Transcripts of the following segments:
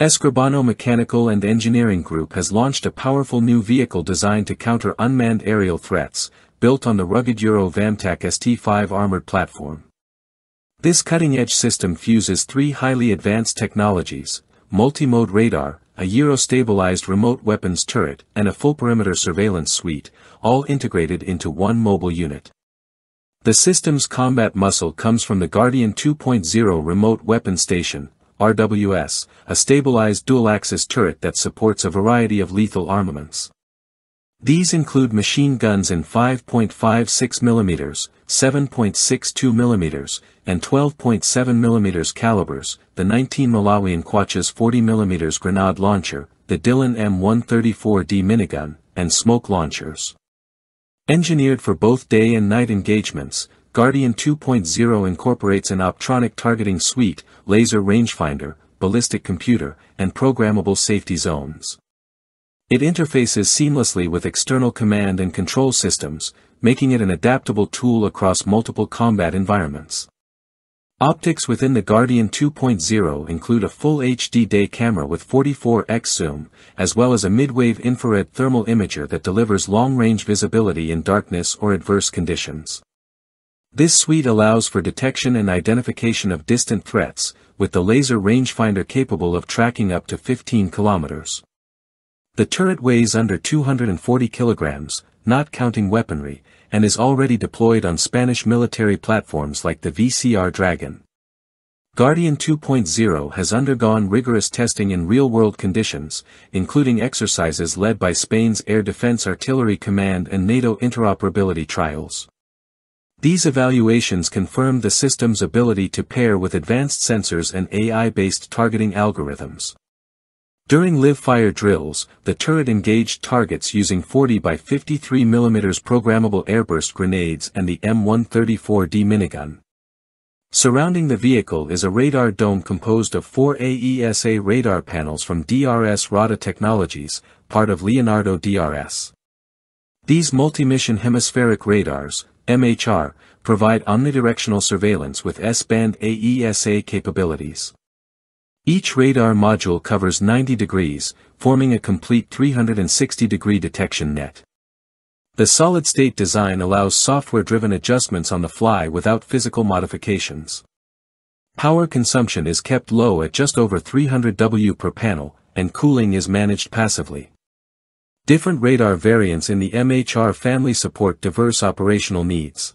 Escribano Mechanical and Engineering Group has launched a powerful new vehicle designed to counter unmanned aerial threats, built on the rugged URO Vamtac ST5 armored platform. This cutting-edge system fuses three highly advanced technologies, multi-mode radar, a gyro-stabilized remote weapons turret, and a full perimeter surveillance suite, all integrated into one mobile unit. The system's combat muscle comes from the Guardian 2.0 Remote Weapon Station, RWS, a stabilized dual-axis turret that supports a variety of lethal armaments. These include machine guns in 5.56 mm, 7.62 mm, and 12.7 mm calibers, the 19 Malawian Quachas 40 mm grenade launcher, the Dillon M134D minigun, and smoke launchers. Engineered for both day and night engagements, Guardian 2.0 incorporates an optronic targeting suite, laser rangefinder, ballistic computer, and programmable safety zones. It interfaces seamlessly with external command and control systems, making it an adaptable tool across multiple combat environments. Optics within the Guardian 2.0 include a full HD day camera with 44x zoom, as well as a mid-wave infrared thermal imager that delivers long-range visibility in darkness or adverse conditions. This suite allows for detection and identification of distant threats, with the laser rangefinder capable of tracking up to 15 kilometers. The turret weighs under 240 kilograms, not counting weaponry, and is already deployed on Spanish military platforms like the VCR Dragon. Guardian 2.0 has undergone rigorous testing in real-world conditions, including exercises led by Spain's Air Defense Artillery Command and NATO interoperability trials. These evaluations confirmed the system's ability to pair with advanced sensors and AI-based targeting algorithms. During live-fire drills, the turret engaged targets using 40 by 53 mm programmable airburst grenades and the M134D minigun. Surrounding the vehicle is a radar dome composed of four AESA radar panels from DRS RADA Technologies, part of Leonardo DRS. These multi-mission hemispheric radars, MHR, provide omnidirectional surveillance with S-band AESA capabilities. Each radar module covers 90 degrees, forming a complete 360-degree detection net. The solid-state design allows software-driven adjustments on the fly without physical modifications. Power consumption is kept low at just over 300 W per panel, and cooling is managed passively. Different radar variants in the MHR family support diverse operational needs.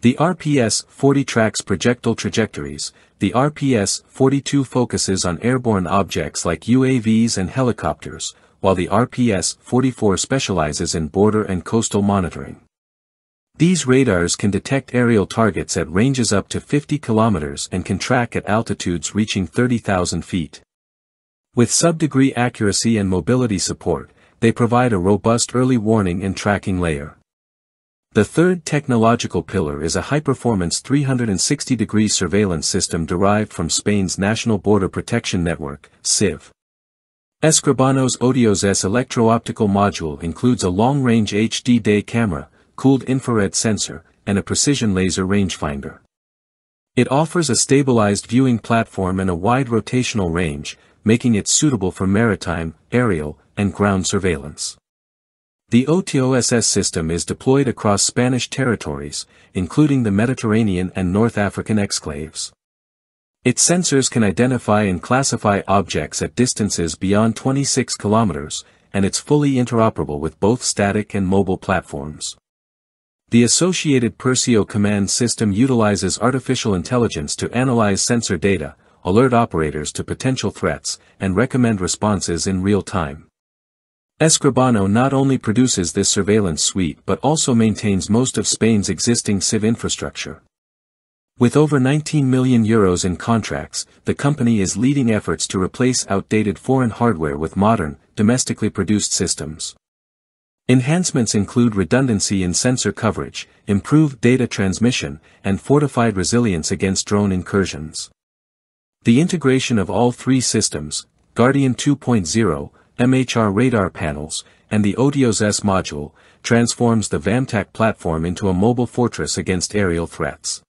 The RPS-40 tracks projectile trajectories, the RPS-42 focuses on airborne objects like UAVs and helicopters, while the RPS-44 specializes in border and coastal monitoring. These radars can detect aerial targets at ranges up to 50 kilometers and can track at altitudes reaching 30,000 feet. With sub-degree accuracy and mobility support, they provide a robust early warning and tracking layer. The third technological pillar is a high-performance 360-degree surveillance system derived from Spain's National Border Protection Network, SIVE. Escribano's OTEOS electro-optical module includes a long-range HD day camera, cooled infrared sensor, and a precision laser rangefinder. It offers a stabilized viewing platform and a wide rotational range, making it suitable for maritime, aerial, and ground surveillance. The OTEOS system is deployed across Spanish territories, including the Mediterranean and North African exclaves. Its sensors can identify and classify objects at distances beyond 26 kilometers, and it's fully interoperable with both static and mobile platforms. The associated Persio command system utilizes artificial intelligence to analyze sensor data, alert operators to potential threats, and recommend responses in real time. Escribano not only produces this surveillance suite but also maintains most of Spain's existing SIVE infrastructure. With over 19 million euros in contracts, the company is leading efforts to replace outdated foreign hardware with modern, domestically produced systems. Enhancements include redundancy in sensor coverage, improved data transmission, and fortified resilience against drone incursions. The integration of all three systems, Guardian 2.0, MHR radar panels, and the OTEOS S module, transforms the Vamtac platform into a mobile fortress against aerial threats.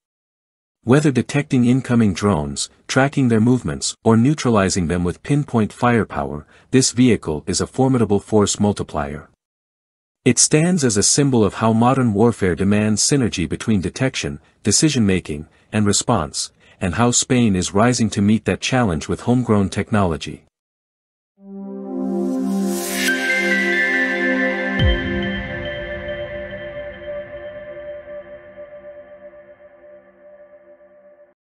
Whether detecting incoming drones, tracking their movements, or neutralizing them with pinpoint firepower, this vehicle is a formidable force multiplier. It stands as a symbol of how modern warfare demands synergy between detection, decision-making, and response, and how Spain is rising to meet that challenge with homegrown technology.